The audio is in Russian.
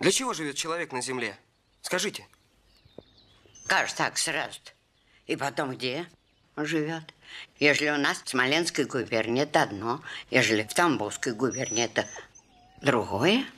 Для чего живет человек на земле? Скажите. Кажется, так сразу -то. И потом где он живет? Ежели у нас в Смоленской губернии это одно, ежели в Тамбовской губернии это другое –